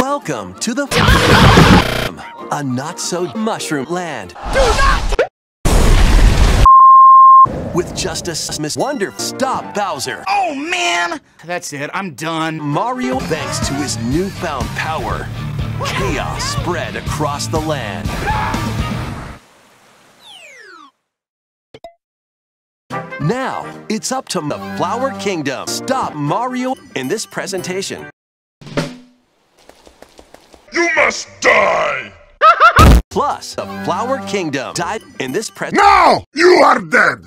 Welcome to the a not so mushroom land. With just a Miss Wonder stop Bowser. Oh man! That's it, I'm done. Mario, thanks to his newfound power, chaos spread across the land. Ah! Now, it's up to the Flower Kingdom. Stop Mario in this presentation. You must die! Plus, the Flower Kingdom died in this present. Now you are dead!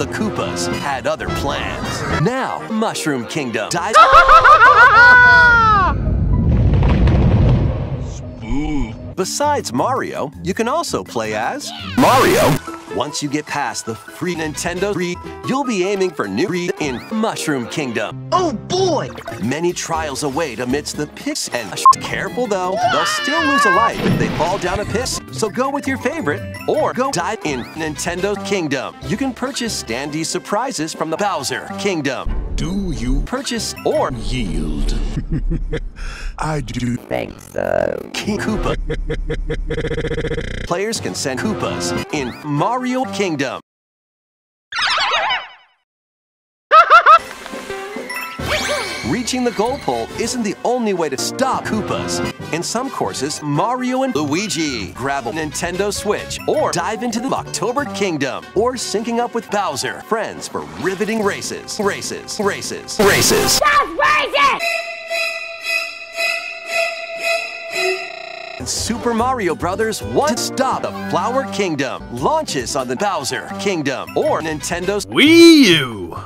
The Koopas had other plans. Now, Mushroom Kingdom died. Besides Mario, you can also play as Mario. Once you get past the free Nintendo 3, you'll be aiming for new re in Mushroom Kingdom. Oh boy! Many trials await amidst the pits and careful though, they'll still lose a life if they fall down a pit. So go with your favorite or go dive in Nintendo Kingdom. You can purchase standee surprises from the Bowser Kingdom. Do you Purchase or yield? I do. Thanks, though. King Koopa. Players can send Koopas in Mario Kingdom. Reaching the goal pole isn't the only way to stop Koopas. In some courses, Mario and Luigi grab a Nintendo Switch or dive into the October Kingdom or syncing up with Bowser, friends for riveting races, races, races, races. Super Mario Brothers want to stop the Flower Kingdom launches on the Bowser Kingdom or Nintendo's Wii U!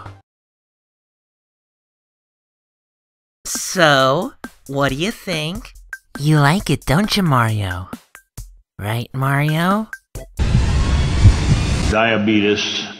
So, what do you think? You like it, don't you, Mario? Right, Mario? Diabetes